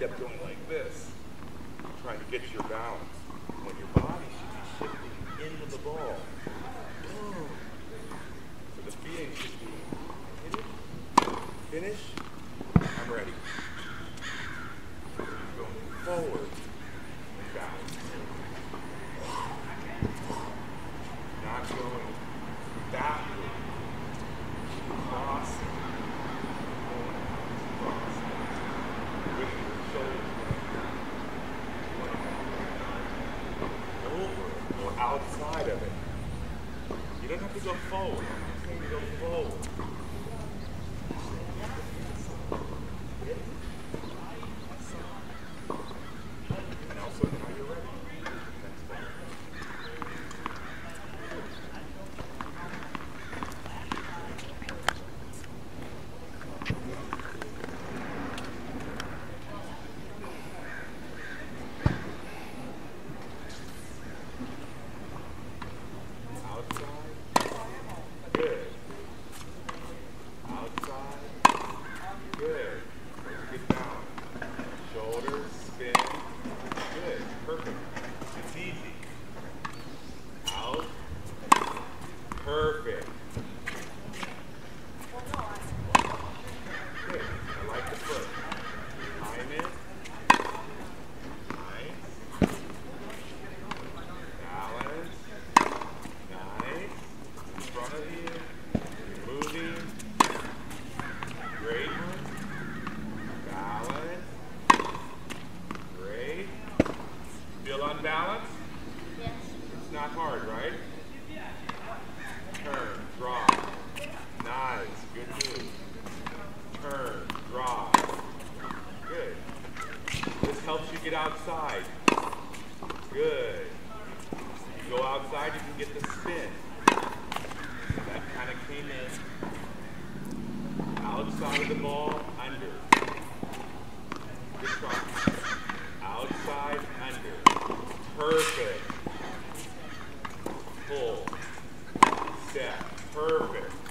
end up going like this, trying to get your balance. over or outside of it. You don't have to go forward. You don't have to go forward. Outside. Good. You get outside. Good. go outside, you can get the spin. Outside of the ball, under. Outside, under. Perfect. Pull. Step. Perfect.